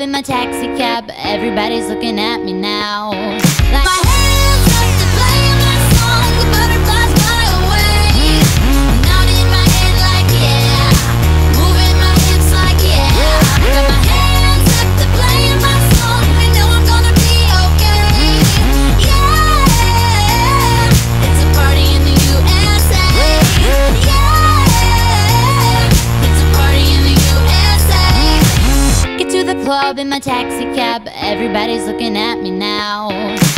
in my taxi cab, everybody's looking at me now. in my taxi cab. Everybody's looking at me now.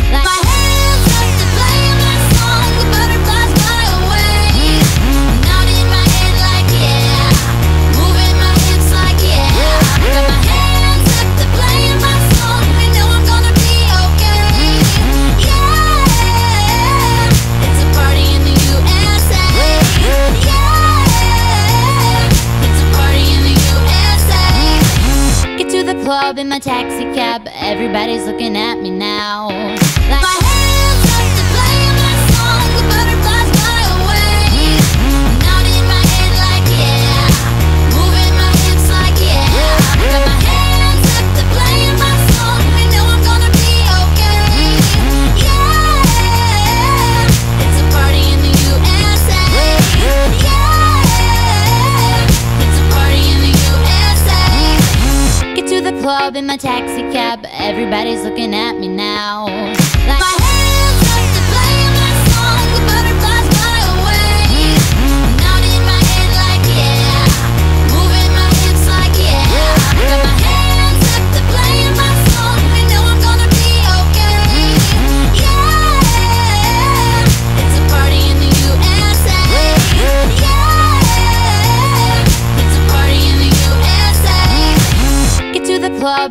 I'm a taxi cab, everybody's looking at me now. Like a taxi cab, everybody's looking at me now. Like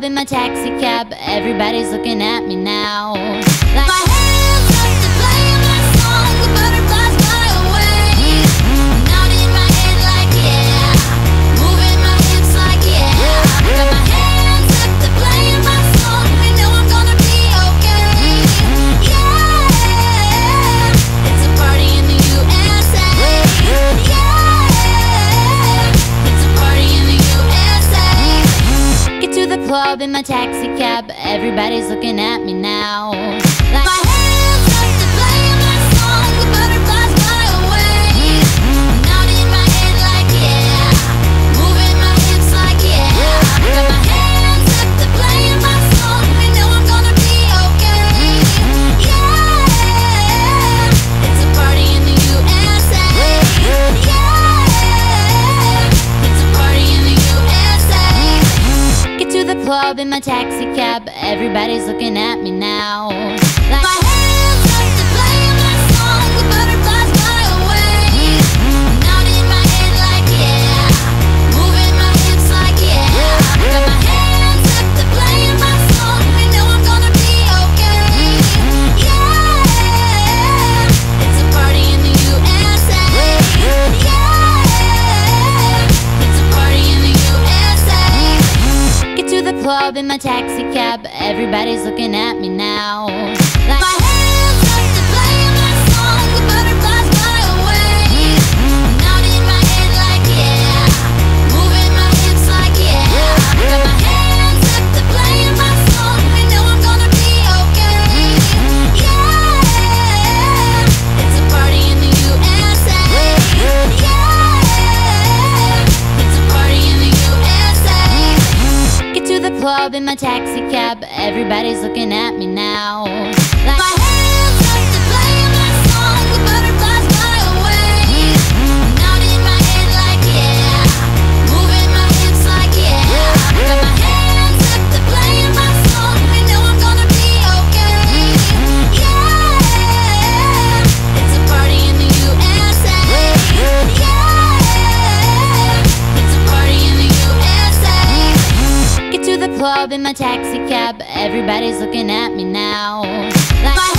in my taxi cab. Everybody's looking at me now. Like club in my taxi cab, everybody's looking at me now. Like club in my taxi cab, everybody's looking at me now. club in my taxi cab, everybody's looking at me now. up in my taxi cab. Everybody's looking at me now. club in my taxi cab. Everybody's looking at me now. Like